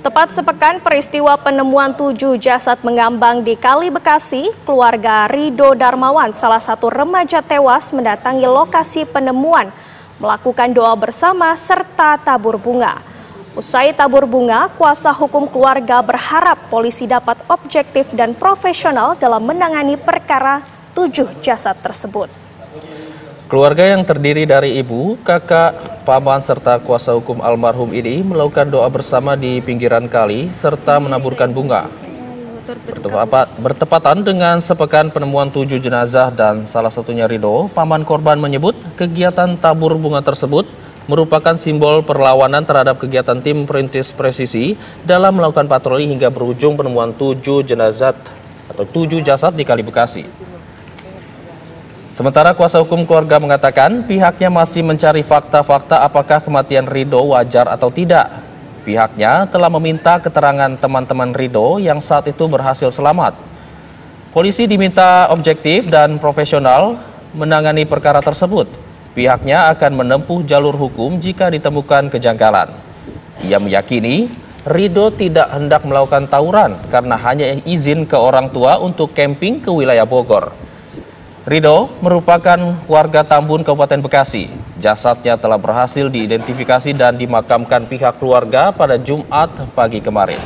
Tepat sepekan peristiwa penemuan tujuh jasad mengambang di Kali Bekasi, keluarga Rido Darmawan, salah satu remaja tewas mendatangi lokasi penemuan, melakukan doa bersama serta tabur bunga. Usai tabur bunga, kuasa hukum keluarga berharap polisi dapat objektif dan profesional dalam menangani perkara tujuh jasad tersebut. Keluarga yang terdiri dari ibu, kakak, paman serta kuasa hukum almarhum ini melakukan doa bersama di pinggiran kali serta menaburkan bunga. Bertepat, bertepatan dengan sepekan penemuan tujuh jenazah dan salah satunya Rido, paman korban menyebut kegiatan tabur bunga tersebut merupakan simbol perlawanan terhadap kegiatan tim perintis presisi dalam melakukan patroli hingga berujung penemuan tujuh jenazah atau tujuh jasad di Kali Bekasi. Sementara kuasa hukum keluarga mengatakan pihaknya masih mencari fakta-fakta apakah kematian Rido wajar atau tidak. Pihaknya telah meminta keterangan teman-teman Rido yang saat itu berhasil selamat. Polisi diminta objektif dan profesional menangani perkara tersebut. Pihaknya akan menempuh jalur hukum jika ditemukan kejanggalan. Ia meyakini Rido tidak hendak melakukan tawuran karena hanya izin ke orang tua untuk camping ke wilayah Bogor. Rido merupakan warga Tambun Kabupaten Bekasi. Jasadnya telah berhasil diidentifikasi dan dimakamkan pihak keluarga pada Jumat pagi kemarin.